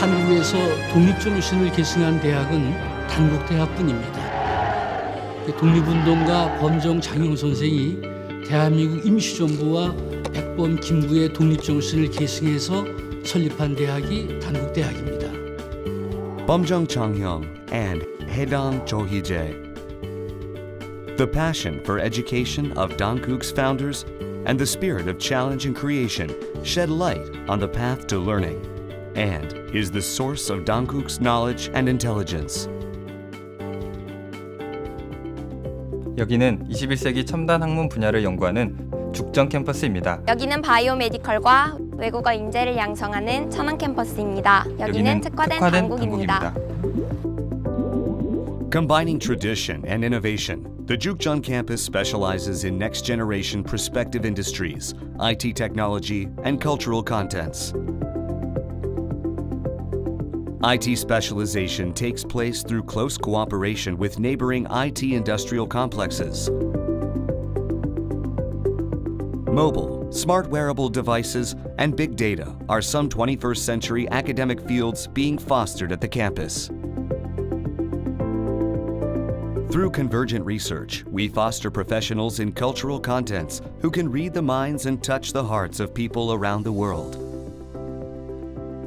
한국에서 독립정신을 계승한 대학은 단국대학뿐입니다. 독립운동가 범정 장영 선생이 대한민국 임시정부와 백범 김구의 독립정신을 계승해서 설립한 대학이 단국대학입니다. Bumjung Changhyung and Haedang Chohije. The passion for education of Dongkuk's founders and the spirit of challenge and creation shed light on the path to learning and is the source of Dankook's knowledge and intelligence. 여기는 21세기 첨단 학문 분야를 연구하는 죽전 캠퍼스입니다. 여기는 바이오메디컬과 외국어 인재를 양성하는 천안 캠퍼스입니다. 여기는, 여기는 특화된, 특화된 당국입니다. 당국입니다. Combining tradition and innovation, the Jukjeon campus specializes in next-generation prospective industries, IT technology, and cultural contents. IT specialization takes place through close cooperation with neighboring IT industrial complexes. Mobile, smart wearable devices, and big data are some 21st century academic fields being fostered at the campus. Through convergent research, we foster professionals in cultural contents who can read the minds and touch the hearts of people around the world.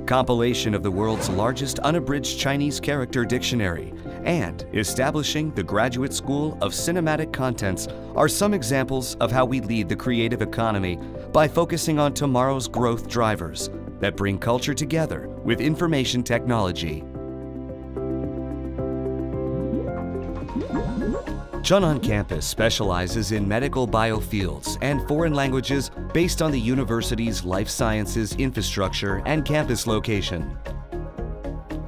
Compilation of the world's largest unabridged Chinese character dictionary and establishing the Graduate School of Cinematic Contents are some examples of how we lead the creative economy by focusing on tomorrow's growth drivers that bring culture together with information technology. Cheonan campus specializes in medical biofields and foreign languages based on the university's life sciences infrastructure and campus location.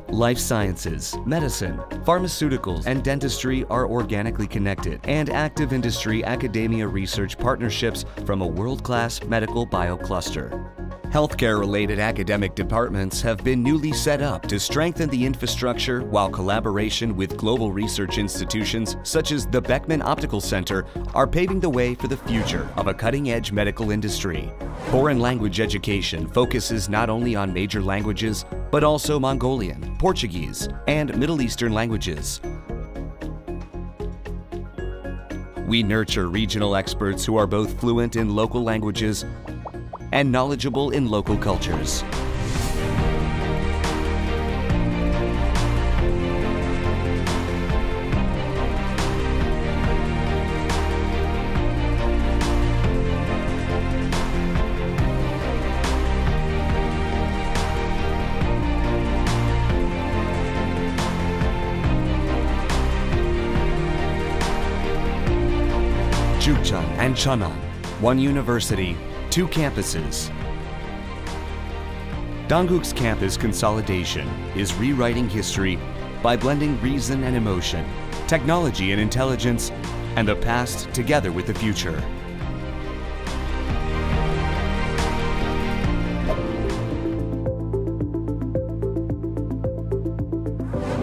Life sciences, medicine, pharmaceuticals, and dentistry are organically connected, and active industry academia research partnerships from a world-class medical biocluster. Healthcare-related academic departments have been newly set up to strengthen the infrastructure while collaboration with global research institutions such as the Beckman Optical Center are paving the way for the future of a cutting-edge medical industry. Foreign language education focuses not only on major languages, but also Mongolian, Portuguese, and Middle Eastern languages. We nurture regional experts who are both fluent in local languages and knowledgeable in local cultures. Jukjeon and Cheonan, one university, two campuses. Dankook's campus consolidation is rewriting history by blending reason and emotion, technology and intelligence, and the past together with the future.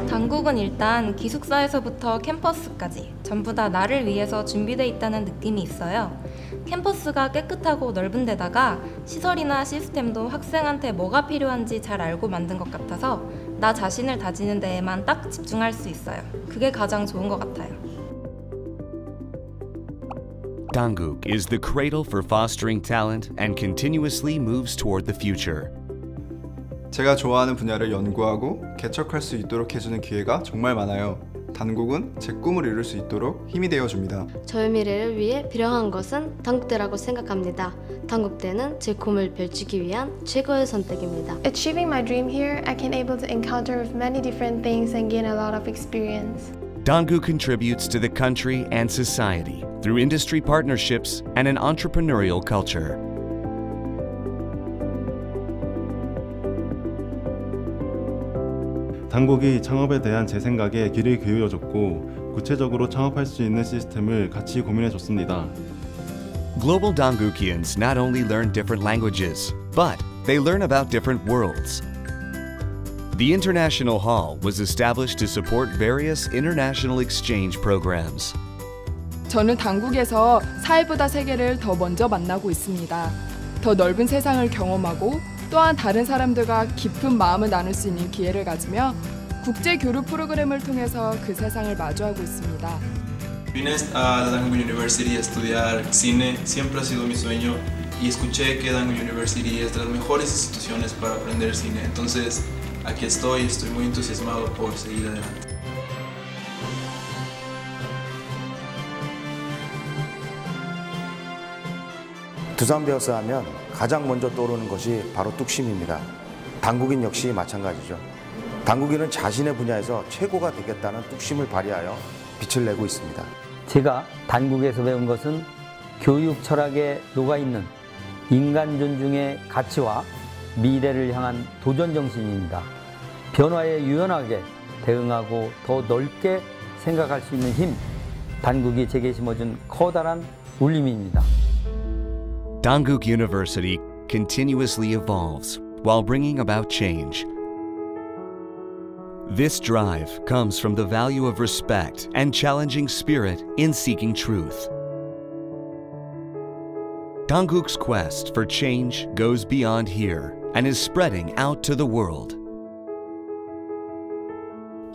당국은 일단 기숙사에서부터 캠퍼스까지 전부 다 나를 위해서 준비돼 있다는 느낌이 있어요. 캠퍼스가 깨끗하고 넓은 데다가 시설이나 시스템도 학생한테 뭐가 필요한지 잘 알고 만든 것 같아서 나 자신을 다지는 데에만 딱 집중할 수 있어요. 그게 가장 좋은 것 같아요. Dongguk is the cradle for fostering talent and continuously moves toward the future. 제가 좋아하는 분야를 연구하고 개척할 수 있도록 해주는 기회가 정말 많아요. 단국은 제 꿈을 이룰 수 있도록 힘이 되어줍니다. 저의 미래를 위해 필요한 것은 단국대라고 생각합니다. 단국대는 제 꿈을 펼치기 위한 최고의 선택입니다. Achieving my dream here, I can able to encounter with many different things and gain a lot of experience. Dankook contributes to the country and society through industry partnerships and an entrepreneurial culture. 당국이 창업에 대한 제 생각에 길을 기울여줬고 구체적으로 창업할 수 있는 시스템을 같이 고민해줬습니다. Global Dongukians not only learn different languages, but they learn about different worlds. The International Hall was established to support various international exchange programs. 저는 당국에서 사회보다 세계를 더 먼저 만나고 있습니다. 더 넓은 세상을 경험하고 또한 다른 사람들과 깊은 마음을 나눌 수 있는 기회를 가지며 국제 교류 프로그램을 통해서 그 세상을 마주하고 있습니다. Vine a Dango University a estudiar cine, siempre ha sido mi sueño y escuché que Dango University es de las mejores instituciones para aprender cine. Entonces, aquí estoy, estoy muy entusiasmado por seguir adelante. 두산베어스 하면 가장 먼저 떠오르는 것이 바로 뚝심입니다. 당국인 역시 마찬가지죠. 당국인은 자신의 분야에서 최고가 되겠다는 뚝심을 발휘하여 빛을 내고 있습니다. 제가 단국에서 배운 것은 교육 철학에 녹아있는 인간 존중의 가치와 미래를 향한 도전 정신입니다. 변화에 유연하게 대응하고 더 넓게 생각할 수 있는 힘, 단국이 제게 심어준 커다란 울림입니다. Dankook University continuously evolves while bringing about change. This drive comes from the value of respect and challenging spirit in seeking truth. Dankook's quest for change goes beyond here and is spreading out to the world.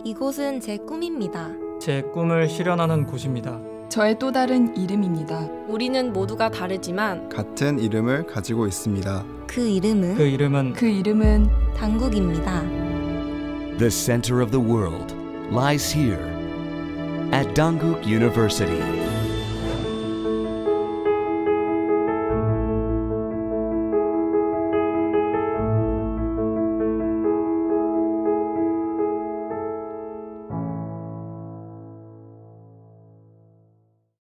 이곳은 제 꿈입니다. 제 꿈을 실현하는 곳입니다. 저의 또 다른 이름입니다. 우리는 모두가 다르지만 같은 이름을 가지고 있습니다. 그 이름은 그 이름은 그 이름은 당국입니다. The center of the world lies here at Dangguk University.